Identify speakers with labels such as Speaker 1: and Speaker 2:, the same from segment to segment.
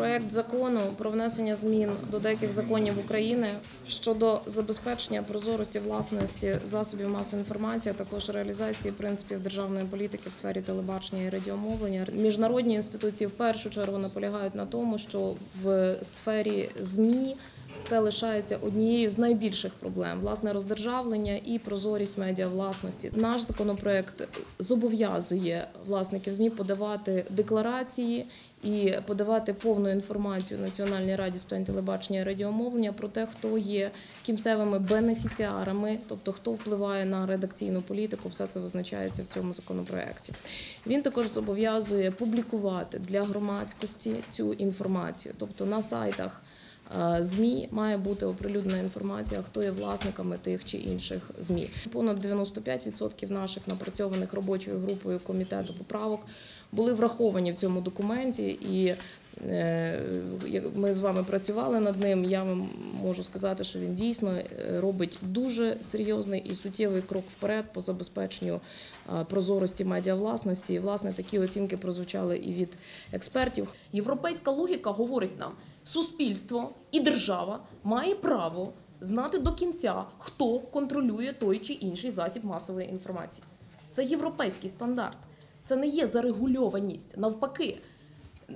Speaker 1: Проект закону про внесення змін до деяких законів України щодо забезпечення прозорості власності засобів масової інформації, а також реалізації принципів державної політики в сфері телебачення і радіомовлення. Міжнародні інституції в першу чергу наполягають на тому, що в сфері ЗМІ це лишається однією з найбільших проблем власне роздержавлення і прозорість медіавласності. Наш законопроект зобов'язує власників ЗМІ подавати декларації і подавати повну інформацію Національній раді з питань телебачення і радіомовлення про те, хто є кінцевими бенефіціарами, тобто хто впливає на редакційну політику. Все це визначається в цьому законопроекті. Він також зобов'язує публікувати для громадськості цю інформацію, тобто на сайтах. Е, ЗМІ має бути оприлюднена інформація, хто є власниками тих чи інших ЗМІ. Понад 95% наших напрацьованих робочою групою комітету поправок були враховані в цьому документі, і е, ми з вами працювали над ним. Я вам можу сказати, що він дійсно е, робить дуже серйозний і суттєвий крок вперед по забезпеченню е, прозорості медіавласності. І власне такі оцінки прозвучали і від експертів.
Speaker 2: Європейська логіка говорить нам: суспільство і держава має право знати до кінця, хто контролює той чи інший засіб масової інформації. Це європейський стандарт. Це не є зарегульованість. Навпаки,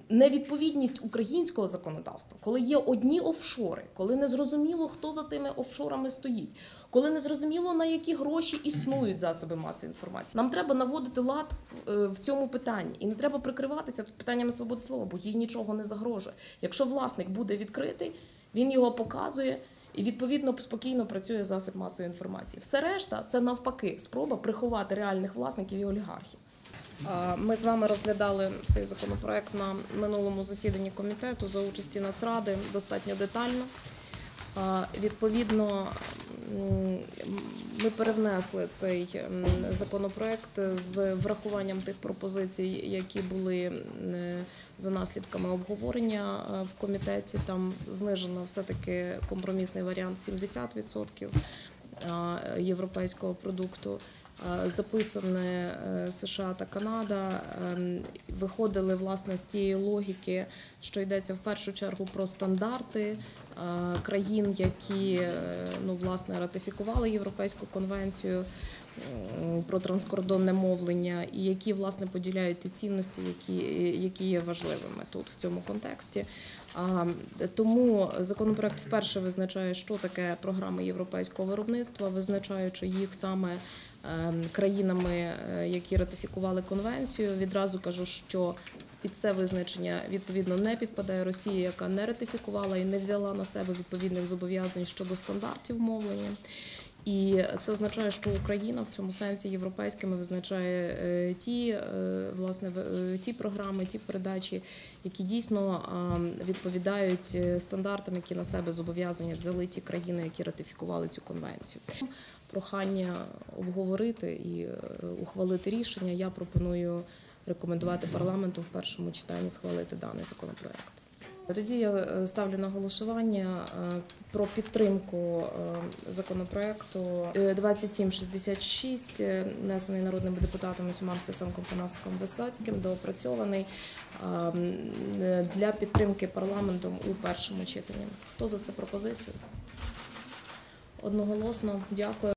Speaker 2: невідповідність українського законодавства, коли є одні офшори, коли не зрозуміло, хто за тими офшорами стоїть, коли не зрозуміло, на які гроші існують засоби масової інформації. Нам треба наводити лад в- е, цьому питанні, і не треба прикриватися питаннями свободи слова, бо їй нічого не загрожує. Якщо власник буде відкритий, він його показує. І відповідно спокійно працює засіб масової інформації. Все решта це навпаки спроба приховати реальних власників і олігархів.
Speaker 1: Ми з вами розглядали цей законопроект на минулому засіданні комітету за участі Нацради достатньо детально. Відповідно, ми перевнесли цей законопроект з врахуванням тих пропозицій, які були за наслідками обговорення в комітеті. Там знижено все-таки компромісний варіант 70% європейського продукту. Е, Записане е, США та Канада ем, виходили власне з тієї логіки, що йдеться в першу чергу про стандарти е, країн, які ну власне ратифікували європейську конвенцію про транскордонне мовлення, і які власне поділяють ті цінності, які, які є важливими тут в цьому контексті. А, Тому законопроект вперше визначає, що таке програми європейського виробництва, визначаючи їх саме країнами, е, які ратифікували конвенцію. Відразу кажу, що під це визначення відповідно не підпадає Росія, яка не ратифікувала і не взяла на себе відповідних зобов'язань щодо стандартів мовлення. І це означає, що Україна в цьому сенсі європейськими визначає е, ті е, власне е, ті програми, ті передачі, які дійсно відповідають стандартам, які на себе зобов'язання взяли ті країни, які ратифікували цю конвенцію. Прохання обговорити і ухвалити рішення. Я пропоную рекомендувати парламенту в першому читанні схвалити даний законопроект. Тоді я е, ставлю на голосування е, про підтримку е, законопроекту е, 2766, е, внесений народними депутатами Сюмар Стеценком Панасником Висоцьким, доопрацьований для підтримки парламентом у першому читанні. Хто за це пропозицію? Одноголосно дякую.